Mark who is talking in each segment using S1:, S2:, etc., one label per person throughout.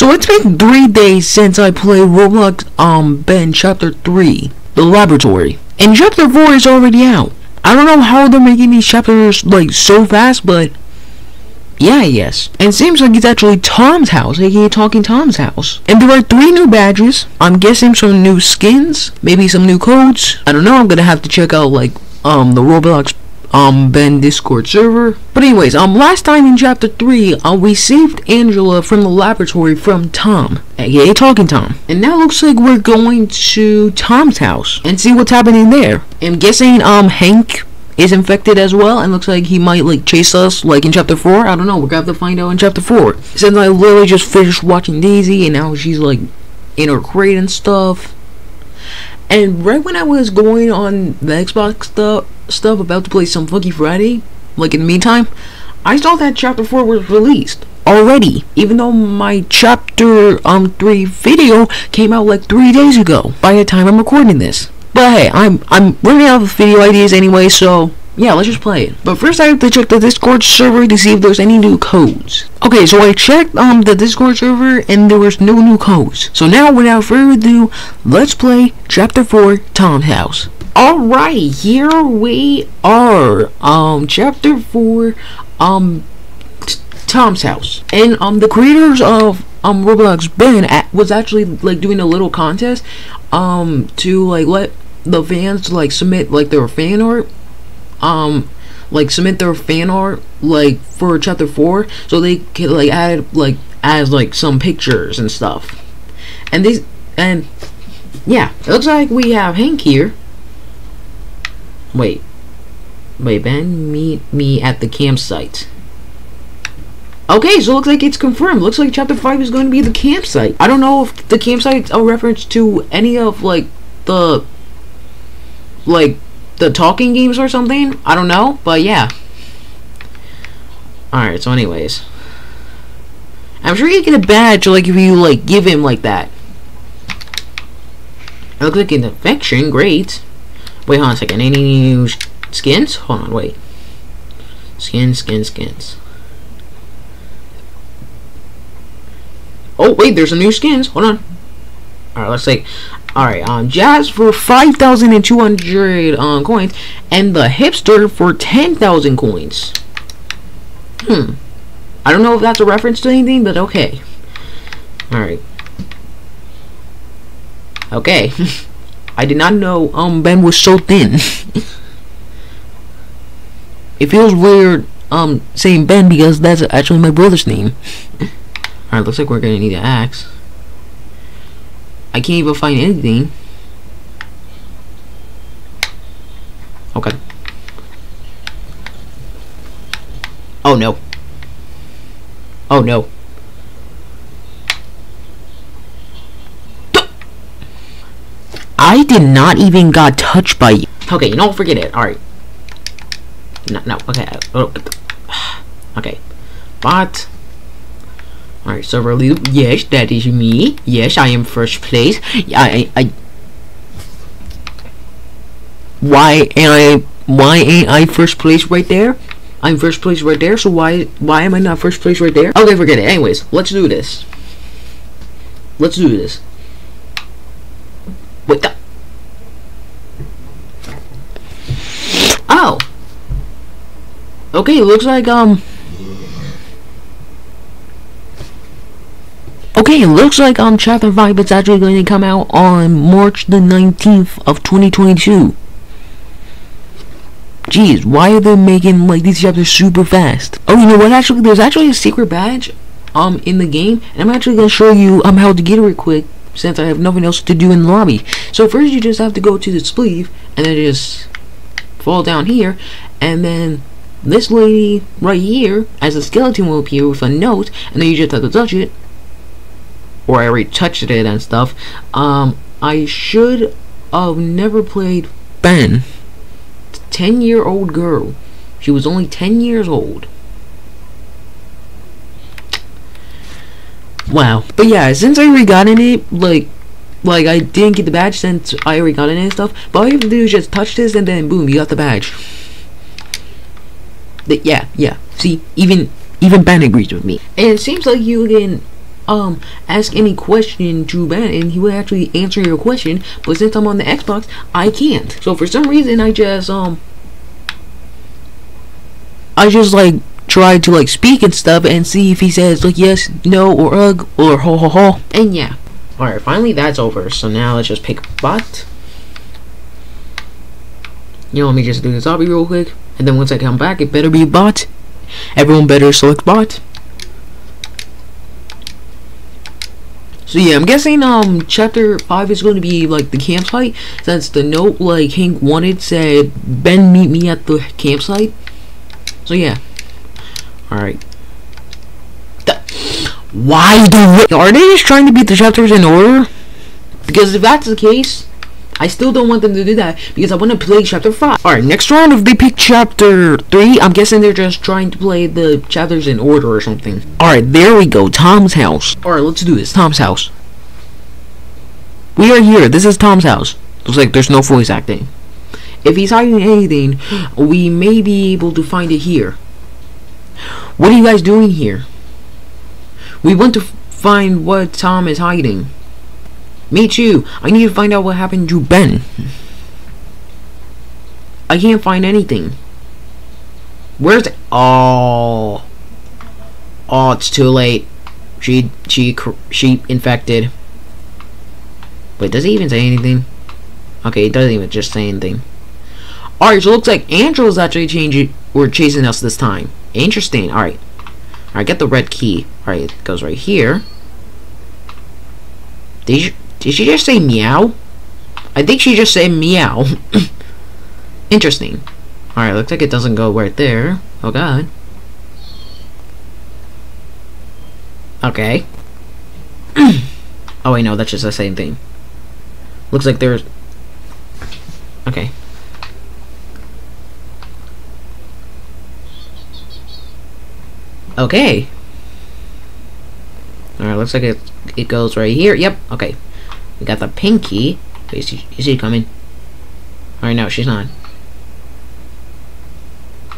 S1: So it's been three days since I played Roblox um Ben Chapter 3, The Laboratory. And Chapter 4 is already out. I don't know how they're making these chapters like so fast, but yeah, yes. And it seems like it's actually Tom's house, aka Talking Tom's house. And there are three new badges. I'm guessing some new skins, maybe some new codes. I don't know, I'm gonna have to check out like um the Roblox um Ben Discord server. But anyways, um last time in chapter 3, uh, we saved Angela from the laboratory from Tom, aka Talking Tom. And now looks like we're going to Tom's house and see what's happening there. I'm guessing um Hank is infected as well and looks like he might like chase us like in chapter 4 i don't know we're gonna have to find out in chapter 4 since i literally just finished watching daisy and now she's like in her crate and stuff and right when i was going on the xbox stuff stuff about to play some funky friday like in the meantime i saw that chapter 4 was released already even though my chapter um 3 video came out like three days ago by the time i'm recording this but hey, I'm I'm running out of video ideas anyway, so yeah, let's just play it. But first I have to check the Discord server to see if there's any new codes. Okay, so I checked um the Discord server and there was no new codes. So now without further ado, let's play Chapter 4 Tom's House. Alright, here we are. Um Chapter 4 um Tom's house. And um the creators of um Roblox Ben was actually like doing a little contest um to like let the fans like submit like their fan art um like submit their fan art like for chapter 4 so they could like add like add like some pictures and stuff and these and yeah it looks like we have Hank here wait wait Ben meet me at the campsite Okay, so it looks like it's confirmed. Looks like chapter 5 is going to be the campsite. I don't know if the campsite's a reference to any of, like, the, like, the talking games or something. I don't know, but yeah. Alright, so anyways. I'm sure you get a badge, like, if you, like, give him like that. It looks like an infection. Great. Wait, hold on a second. Any new skins? Hold on, wait. Skins, skins, skins. Oh, wait, there's some new skins. Hold on. Alright, let's see. Alright, um, Jazz for 5,200 um, coins, and the Hipster for 10,000 coins. Hmm. I don't know if that's a reference to anything, but okay. Alright. Okay. I did not know um Ben was so thin. it feels weird um saying Ben because that's actually my brother's name. Alright, looks like we're gonna need an axe. I can't even find anything. Okay. Oh no. Oh no. I did not even got touched by you. Okay, you know, forget it. Alright. No, no, okay. Oh, okay. But Alright, so really, Yes, that is me. Yes, I am first place. I, I, I why ain't I why ain't I first place right there? I'm first place right there, so why why am I not first place right there? Okay, forget it. Anyways, let's do this. Let's do this. Wait the Oh. Okay, it looks like um Okay, it looks like um Chapter 5 is actually going to come out on March the 19th of 2022. Jeez, why are they making like these chapters super fast? Oh, you know what? Actually, there's actually a secret badge um in the game, and I'm actually gonna show you um how to get it real quick since I have nothing else to do in the lobby. So first, you just have to go to the sleeve and then just fall down here, and then this lady right here as a skeleton will appear with a note, and then you just have to touch it, or I already touched it and stuff. Um, I should have never played Ben. 10 year old girl. She was only 10 years old. Wow. But yeah, since I already got in it, like, like I didn't get the badge since I already got in it and stuff. But all you have to do is just touch this and then boom, you got the badge. The, yeah, yeah. See, even even Ben agrees with me. And it seems like you can um ask any question to Ben and he will actually answer your question. But since I'm on the Xbox, I can't. So for some reason, I just um I just like try to like speak and stuff and see if he says like yes, no, or ugh, or ho ho ho. And yeah. Alright, finally that's over. So now let's just pick bot. You know, let me just do this hobby real quick. And then once I come back, it better be bot. Everyone better select bot. So yeah, I'm guessing um chapter five is going to be like the campsite since the note like Hank wanted said Ben meet me at the campsite. So yeah. Alright. Why the Are they just trying to beat the chapters in order? Because if that's the case, I still don't want them to do that because I want to play chapter 5. Alright, next round if they pick chapter 3, I'm guessing they're just trying to play the chapters in order or something. Alright, there we go. Tom's house. Alright, let's do this. Tom's house. We are here. This is Tom's house. Looks like there's no voice acting. If he's hiding anything, we may be able to find it here. What are you guys doing here? We want to find what Tom is hiding. Me too. I need to find out what happened to Ben. I can't find anything. Where's it? Oh. Oh, it's too late. She she she infected. Wait, does he even say anything? Okay, it doesn't even just say anything. Alright, so it looks like Angela's actually changing or chasing us this time. Interesting. Alright. Alright, get the red key. Alright, it goes right here. Did you did she just say meow? I think she just said meow. Interesting. Alright, looks like it doesn't go right there. Oh god. Okay. oh wait, no, that's just the same thing. Looks like there's... Okay. Okay. Alright, looks like it it goes right here. Yep, okay. We got the pinky. Wait, is she, is she coming? Alright, no, she's not.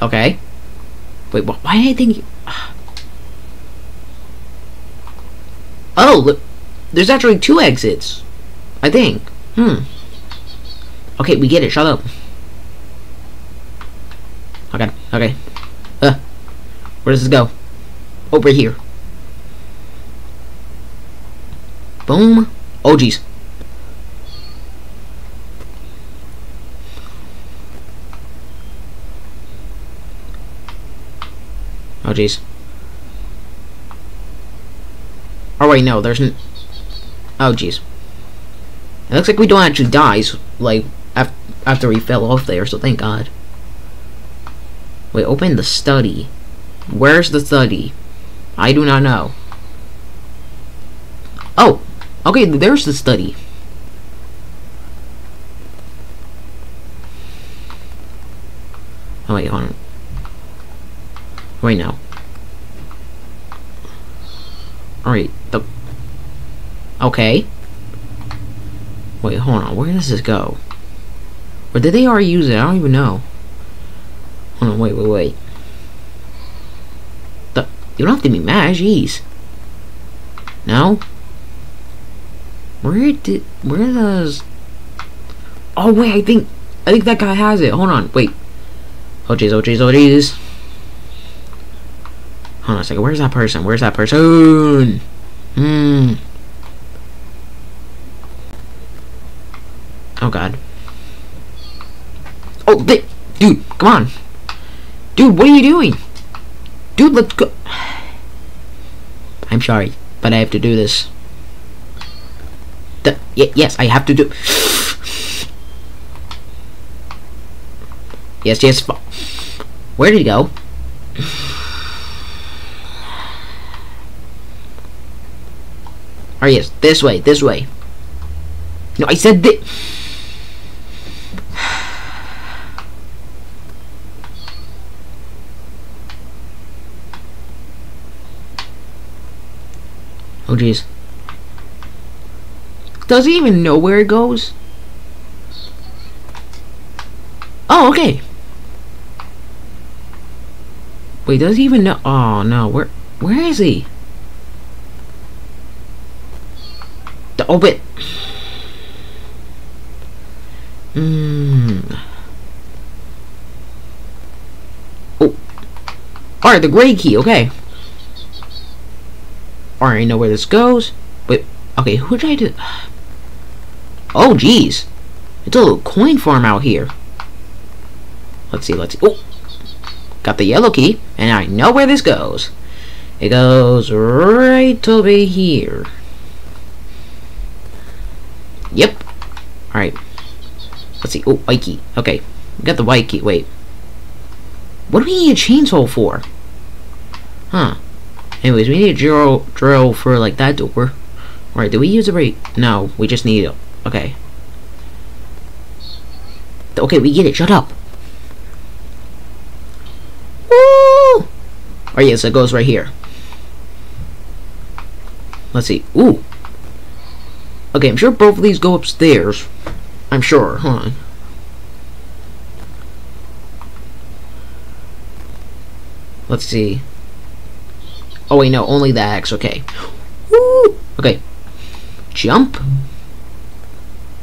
S1: Okay. Wait, wh why did I think... Oh, look. There's actually two exits. I think. Hmm. Okay, we get it. Shut up. Okay, okay. Uh, where does this go? Over here. Boom. Oh, jeez. Oh, jeez. Oh, wait, no, there's n- Oh, jeez. It looks like we don't actually die, like, af after we fell off there, so thank God. Wait, open the study. Where's the study? I do not know. Oh, okay, there's the study. Oh, wait, hold on. Wait, now. Alright, the... Okay. Wait, hold on, where does this go? Or did they already use it? I don't even know. Hold on, wait, wait, wait. The... You don't have to be mad, jeez. No? Where did... Where does... Oh, wait, I think... I think that guy has it. Hold on, wait. Oh, jeez, oh, jeez, oh, jeez. Hold on a second. Where's that person? Where's that person? Hmm. Oh god. Oh, they, dude, come on. Dude, what are you doing? Dude, let's go. I'm sorry, but I have to do this. The, yes, I have to do. yes, yes. Where did he go? Oh yes, this way, this way. No, I said this. Oh jeez. Does he even know where it goes? Oh, okay. Wait, does he even know? Oh no, where where is he? To open. Mmm. Oh. Alright, the gray key, okay. Alright, know where this goes. Wait, okay, who did I do? Oh, jeez. It's a little coin farm out here. Let's see, let's see. Oh! Got the yellow key, and I know where this goes. It goes right over here. Yep. Alright. Let's see. Oh, white key. Okay. We got the white key. Wait. What do we need a chainsaw for? Huh. Anyways, we need a drill, drill for, like, that door. Alright, do we use a break? No, we just need it. Okay. Okay, we get it. Shut up. Woo! Oh, yes, it goes right here. Let's see. Ooh. Okay, I'm sure both of these go upstairs. I'm sure. Hold on. Let's see. Oh wait, no, only the X. Okay. Woo! Okay. Jump.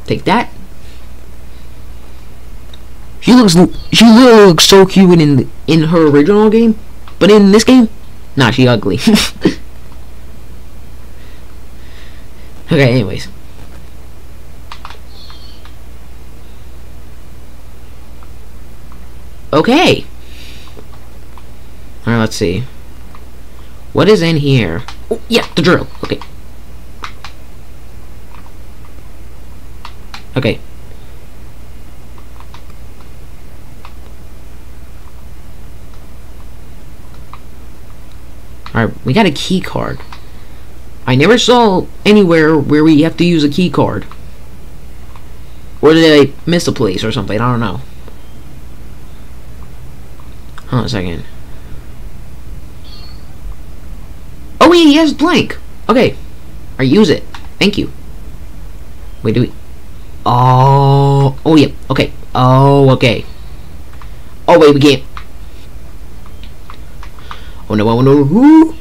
S1: Take that. She looks she looks so cute in in her original game, but in this game, nah, she ugly. okay, anyways. Okay. Alright, let's see. What is in here? Oh, yeah, the drill. Okay. Okay. Alright, we got a key card. I never saw anywhere where we have to use a key card. Or did I miss a place or something? I don't know. On a second. Oh wait, he has blank. Okay. I use it. Thank you. Wait, do we... Oh... Oh, yeah. Okay. Oh, okay. Oh, wait, we can't... Oh, no, oh, no. Who?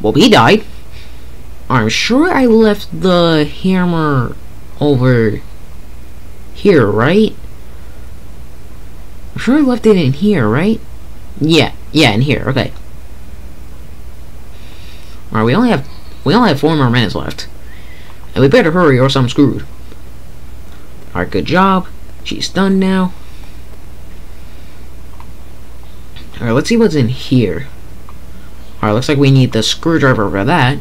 S1: Well, he died. I'm sure I left the hammer over here, right? I'm sure I left it in here, right? Yeah, yeah, in here. Okay. Alright, we only have we only have four more minutes left. And we better hurry or I'm screwed. Alright, good job. She's done now. Alright, let's see what's in here. Alright, looks like we need the screwdriver for that.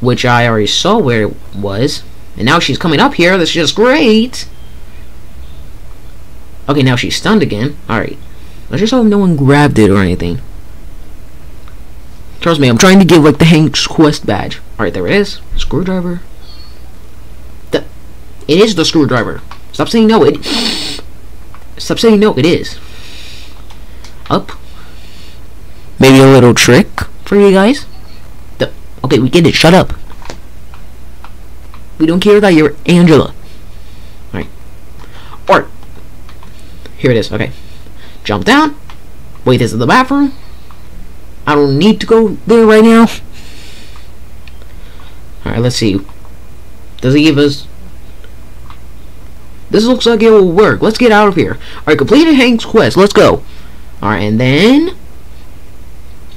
S1: Which I already saw where it was. And now she's coming up here. That's just great. Okay, now she's stunned again. Alright. Let's just hope no one grabbed it or anything. Trust me, I'm trying to get like the Hank's Quest badge. Alright, there it is. Screwdriver. The it is the screwdriver. Stop saying no, it Stop saying no, it is. Up. Maybe a little trick for you guys. The okay, we get it, shut up. We don't care that you're Angela. Alright. Or here it is. Okay. Jump down. Wait, this is the bathroom. I don't need to go there right now. Alright, let's see. Does it give us... This looks like it will work. Let's get out of here. Alright, completed Hank's quest. Let's go. Alright, and then...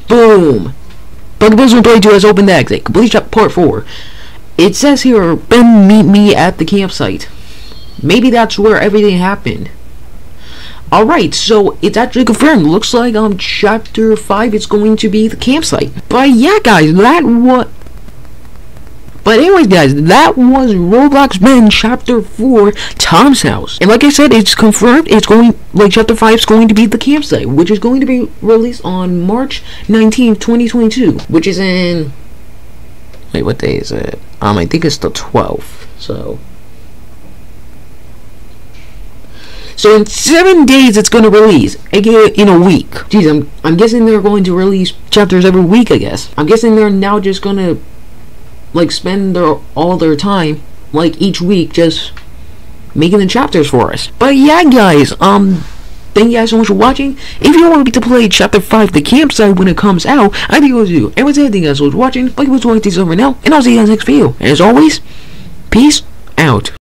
S1: Boom! Bug Business 22 has opened the exit. Complete part 4. It says here, Ben meet me at the campsite. Maybe that's where everything happened. Alright, so it's actually confirmed. Looks like um chapter 5 is going to be the campsite. But yeah guys, that what. but anyways guys, that was Roblox Ben chapter 4 Tom's house. And like I said, it's confirmed it's going like chapter 5 is going to be the campsite, which is going to be released on March 19th, 2022, which is in Wait, what day is it? Um I think it's the 12th. So So in seven days, it's going to release, aka in a week. Jeez, I'm, I'm guessing they're going to release chapters every week, I guess. I'm guessing they're now just going to, like, spend their all their time, like, each week just making the chapters for us. But yeah, guys, um, Thank you guys so much for watching. If you want me to play Chapter 5, The Campsite, when it comes out, I think do. And with that, thank you guys so much for watching. Thank you for watching this over now, and I'll see you guys next video. And as always, peace out.